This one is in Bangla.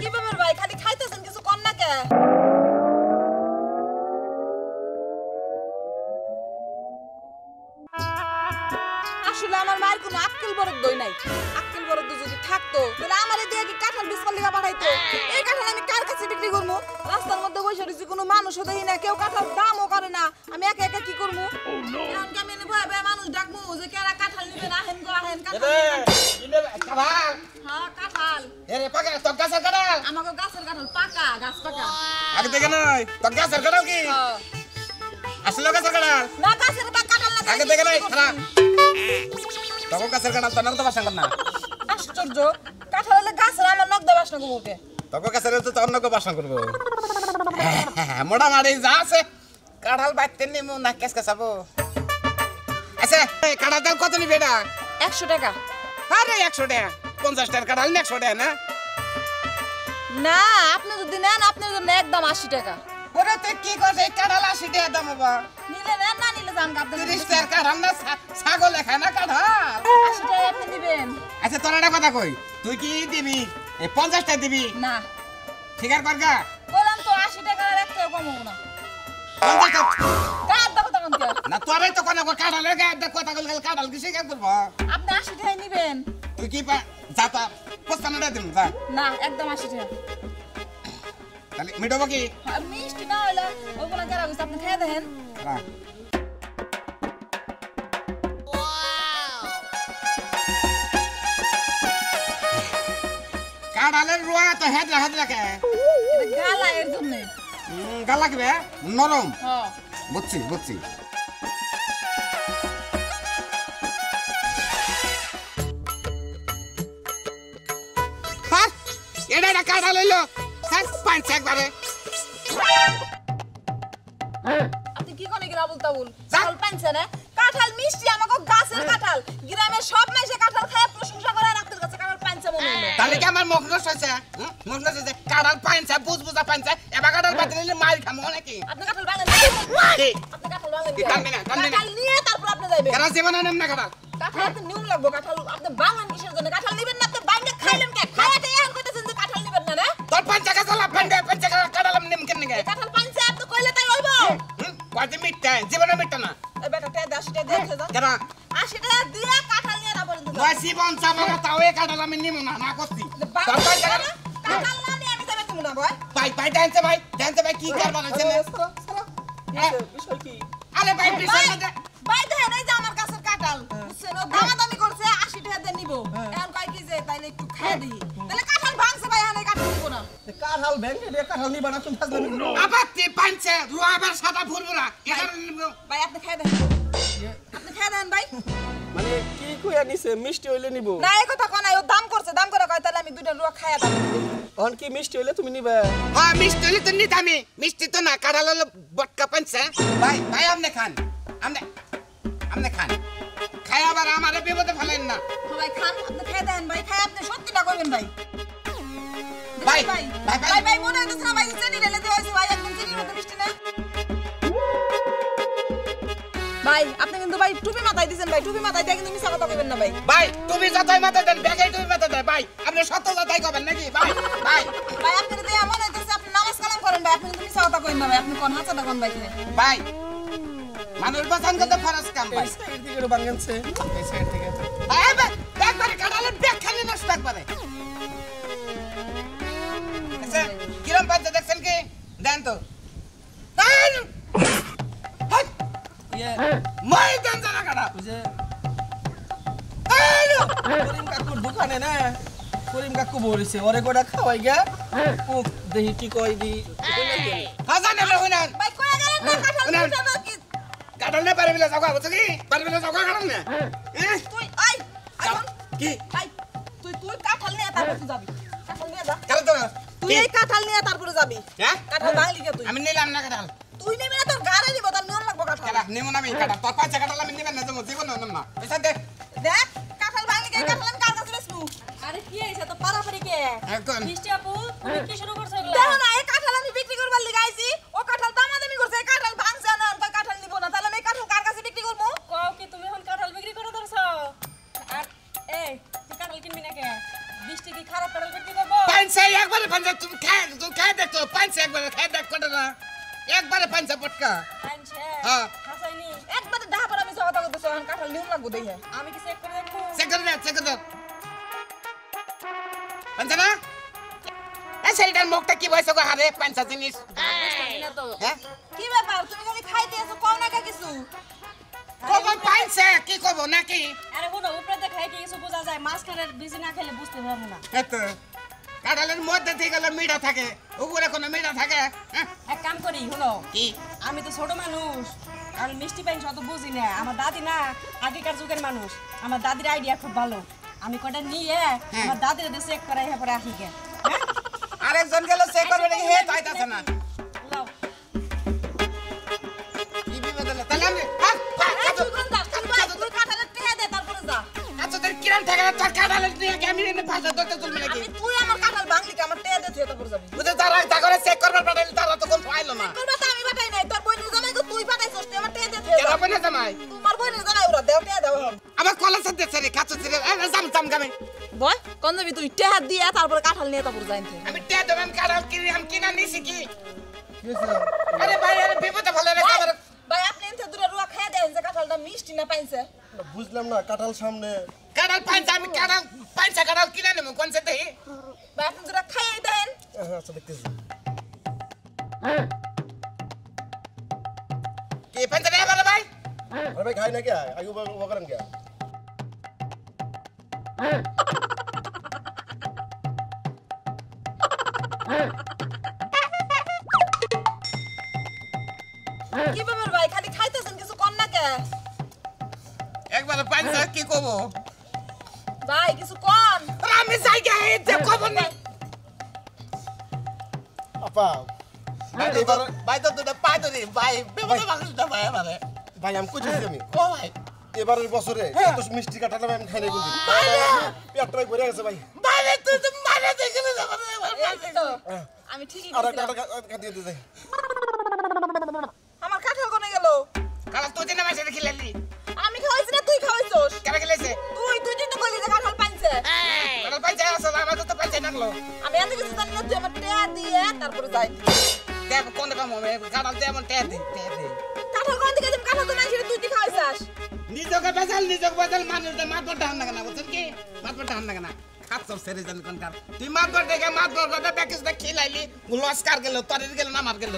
কি ব্যাপার ভাই? খালি খাইতেছেন কিছু কর না কে? আসলে আমার মায়ের কোনো আক্কেল বরদ দই নাই। আক্কেল বরদ যদি থাকতো তাহলে আমার দিয়ে কি কাঁঠাল বিস্কুট লিগা পাঠাইতো এই কাঁঠাল আমি কার কাছে বিক্রি করব রাস্তার মধ্যে বসে রয়েছি কোনো মানুষও দেখি না কেউ কাঁঠাল দামও করে না। আমি একা একা কি করব আমি এনে ভয়ে ভয়ে মানুষ গাছের কাঁঠাল কি? হ্যাঁ। আসলে গাছের কাঁঠাল না কাঁঠাল না আগে দেখে নাই? খারাপ তখন তোর নাম তো বাসা কর না আশ্চর্য। কাঁঠাল হলে গাছের আমার নখ দেবাস না গোবরকে তখন গাছের তো তোর নাম বাসা করব মোটামাটি যা আছে। কাঁঠাল বাইতে নিমু না কেস কেসাবো আচ্ছা কাঁঠাল দাম কত নিবে এটা? একশো টাকা। আরে একশো টাকা। পঞ্চাশ টাকার কাঁঠাল না একশো টাকা না? না আপনি যদি নেন আপনার জন্য একদম আশি টাকা। ওরে তুই কি করছে কাঁঠাল আশি টাকা দাম হবা। নিলে নেন না নিলে যান আপনি তিরিশ টাকার কাঁঠাল না ছা- খায় না কাঁঠাল? আশি টাকা আপনি দিবেন। আচ্ছা তোর একটা কথা কই তুই কি দিবি? এই পঞ্চাশটা দিবি? না। ঠিক আছে পারগা বললাম তো আশি টাকা আর কমাবো না। না। তোরে তো কোনো কাঁঠালের গায়ে কথা কইলে কাঁঠাল কি শিকার করব? আপনি আশি টাকায় নিবেন। তুই কি পা যা তা পোস্তানোটা দিন যা। না একদম আশি টাকা। তাহলে মিটবো কি আর মিষ্টি না হলে ওগুলো কেরা গেছে আপনি খেয়ে দেখেন রাখ। কাঁঠালের রোয়া তো হেদরা হেদরা কে এটা গালা এর জন্য উম, গা লাগবে নরম হ্যাঁ বুঝছি বুঝছি হ্যাঁ, এটা একটা কাঁঠাল হ্যাঁ, পাঁচ একবারে। আপনি কি কোনে গিরা বলতা বল। কাঁঠাল পাইছে না? কাঁঠাল মিষ্টি আমাকে গাছের কাঁঠাল। গ্রামের সব মাইসে কাঁঠাল খায় প্রশংসা করে আর আপনার কাছে কাঁঠাল পাইছে মনে হলো তাহলে কি আমার মুখ নষ্ট হয়েছে? মুখ নষ্ট হয়েছে। কাঁঠাল পাইছে বুঝ বুঝা পাইছে এবার কাঁঠাল পাইতে নিলে মার খামো নাকি? আপনি কাঁঠাল কি? আপনি কাঁঠাল বাগান কি টানবি না, কাঁঠাল নিয়ে তারপর আপনি যাইবেন। কেন জীবনে নেম না কাঁঠাল? কাঁঠাল নিউন লাগবো কাঁঠাল আপনি বাগান কিসের জন্য? কাঁঠাল নিবেন দিয়ে কাঁঠাল নিয়ে না। জীবন তাও কাঁঠাল আমি নিমু না না করছি। কাঁঠাল না নিয়ে আমি যাবে তুমি না ভাই ভাই ভাই ডান্সে ভাই ডান্সে ভাই কি কারবার হচ্ছে না? হ্যাঁ? আরে ভাই বিশাল মধ্যে ভাই দেখেন এই যে আমার কাছের কাঁঠাল। ও দামাদামি করছে আশি টাকা দিয়ে নিবো। এখন কয় কি যে তাইলে একটু খাই দিই। কাঁঠাল ব্যাংকে দিয়ে কাঁঠাল নিবা না তুমি ফাজলামি করো। আবার তে পাঁচে রুয়া আবার সাদা এখানে নিমু ভাই আপনি খাই দেন। আপনি খাই দেন ভাই। মানে কি কইয়া নিছে? মিষ্টি হইলে নিব। না এই কথা কোন ও দাম করছে দাম করে কয় তাহলে আমি দুইটা রুয়া খাইয়া দাম এখন কি মিষ্টি হইলে তুমি নিবা? হ্যাঁ মিষ্টি হলে তো নিতামি মিষ্টি তো না কাঁঠাল হলো বটকা পাঁচে ভাই ভাই আপনি খান। আপনি আপনি খান। খাই আবার আমারে বিপদে ফেলেন না। ভাই খান আপনি খাই দেন ভাই খাই আপনি সত্যিটা কইবেন ভাই। ভাই, ভাই ভাই, ভাই। ভাই ভাই মনে হইতেছে না ভাই চিনি ঢেলে দেওয়া হয়েছে ভাই একদম চিনির মতো মিষ্টি না ভাই আপনি কিন্তু ভাই টুপি মাথায় দিছেন ভাই টুপি মাথায় দিয়ে কিন্তু মিছা কথা কইবেন না ভাই ভাই তুমি যতই মাথা দেন ব্যাগে তুমি মাথা দেন ভাই আপনি সত্য যতই করবেন নাকি ভাই ভাই ভাই আপনি যদি এমন হইতেছে আপনি নামাজ কালাম করেন ভাই আপনি কিন্তু মিছা কথা না ভাই আপনি কোন হাতে কোন ভাই ভাই মানুষ বাঁচান কত ফরজ কাম ভাই এই সাইড থেকে বাঙ্গানছে এই সাইড থেকে বে, একবারে কাটালে ব্যাগ খালি নষ্ট একবারে কিরম পাচ্ছে দেখছেন কি দেন তো দেন! হাই! ইয়ে মই দেন জানা কাটা ওই যে দেন! করিম কাকুর দোকানে না করিম কাকু বলিছে ওরে গোটা খাওয়াই গা ও দেহি কি কই দি হাজার নেবে হইনান ভাই কইয়া গেলেন না কাঁঠাল না। মিঠা না কি কাটাল নে পারে বিলে জাগা বুঝছ কি পারে বিলে জাগা কাটাল নে এহ, তুই আই এখন কি আই তুই তুই কাঁঠাল নিয়ে তারপর তুই যাবি কাঁঠাল নিয়ে তুই? এই কাঁঠাল নিয়ে তারপরে যাবি? হ্যাঁ কাঁঠাল ভাঙলি কে তুই? আমি নিলাম না কাঁঠাল। তুই নিবি না তোর গাড়ি নিব তার নিয়ম লাগবো কাঁঠাল। কাটা নেমো না আমি কাঁঠাল। তোর পাঁচে কাঁঠাল আমি নিবেন না যাব জীবন নেব না। পয়সা দে। দেখ কাঁঠাল ভাঙলি কে কাঁঠাল আমি কার কাছে বেচবো? আরে কি হয়েছে তো পারাপারি কে? এখন পাঁচশো একবারে পাঁচশো তুমি খায় তুমি খায় দেখতো পাঁচশো একবারে খায় দেখ করে না একবারে পাঁচশো পটকা আনছে হ্যাঁ। হাসাইনি একবারে ডাহা পর আমি জগতা করতেছি এখন কাঁঠাল নিউ লাগবো দেখে আমি কি চেক করে দেখব চেক করে দেখ চেক করে দেখ পাঁচশো না এই ছেলেটার মুখটা কি বয়স গো হারে পাঁচশো জিনিস বুঝতেছি না তো হ্যাঁ কি ব্যাপার তুমি খালি খাইতে এসো কম না কিছু কব পাঁচশো কি কব নাকি আরে শুনো উপরে দিয়ে খাইতে কিছু বোঝা যায় মাঝখানের বেশি না খেলে বুঝতে পারব না এতো কাঁঠালের মধ্যে থেকে গেলে মিঠা থাকে উপরে কোনো মিঠা থাকে হ্যাঁ? এক কাম করি শুনো কি আমি তো ছোট মানুষ আমি মিষ্টি পাই অত বুঝি না আমার দাদি না আগেকার যুগের মানুষ আমার দাদির আইডিয়া খুব ভালো আমি কটা নিয়ে আমার দাদির চেক করাই হ্যাঁ পরে আসি গে হ্যাঁ? আরেকজন গেল সে করবে নাকি হে তাইতাছে না হলো? আমি হ্যাঁ, হ্যাঁ, এই কাঁচো- তুই কোন যাস? তুই ভাই, তুই কাঁঠালের তারপরে যা। কাঁচো তোর কিরম থাকে না? তোর কাঁঠালের নিয়ে আমি ভাষা ধরতে তুলবি নাকি? আমি- তুই আমার তুই তারপরে যাবি। বুঝে তারা যা করে চেক করবার পাঠাইলে তারা তো কোন পাইলো না তোর বাসা আমি পাঠাই নাই, তোর বোনের জামাইকে তুই পাঠাইছস, তুই আমার টেহা দে, তুই। কেন বলে জামাই তোমার বোনের জামাই ওরা, দেও টেহা দেও। আমার কলেজ দিচ্ছে রে কাঁচো ছিল জাম জাম গামে বয়, কোন যাবি তুই? টেহা দিয়ে তারপরে কাঁঠাল নিয়ে তারপরে যাই তুই। আমি তে দেবেন কাঁঠাল কিনে আমি কিনা নিছি কি আরে ভাই আরে বিপদে ভালো রে আমার ভাই, আপনি এনতে দূরে রুয়া খেয়ে দেন যে কাঁঠালটা মিষ্টি না পাইছে। বুঝলাম না কাঁঠাল সামনে কাঁঠাল পাঁচটা আমি কাঁঠাল পাঁচটা কাঁঠাল কিনে নেব কোন সে দেই ভাই, আপনি দেন। হ্যাঁ, আচ্ছা দেখতেছি কি পাঁচটা রে ভালো ভাই আরে ভাই খাই না কে আগে ও করেন কে কি ব্যাপার ভাই, খালি খাইতেছেন, কিছু কর না কে? একবার পাঁচটা কি কব ভাই, কিছু কন। আমি যাই গে এই যে কব না আপা ভাই তো ভাই পাই তো রে ভাই বিপদে ভালো ভাই আমারে ভাই আমি কইছি আমি ও ভাই। এবারের বছরে এত মিষ্টি কাঁঠাল আমি খাই না কিন্তু পেটটা ভরে গেছে ভাই। ভাই তুই তো মারা দেখে না আমি ঠিকই আর একটা খাইতে দিতে আমার কাঁঠাল কোনে গেল? কাল তুই দিন মাসে খিলালি নাগলো আমি এত কিছু জানি না তুই আমার টেয়া দিয়ে তারপরে যাই। দেখ কোন পাম আমি কাঁঠাল দে আমার টেয়া দে টেয়া দে। কাঁঠাল কোন দিকে কাঁঠাল তো নাই তুই তুই খাওয়াইছাস? নিজকে বেজাল নিজকে বেজাল মানুষ দে মাত বড় হান না কেনা বুঝছেন কি? মাতবার না। কেনা সেরে জানি তুই মাতবার দেখে মাতবার কথা খিলাইলি লস্কার গেল তরের গেল না মার গেল?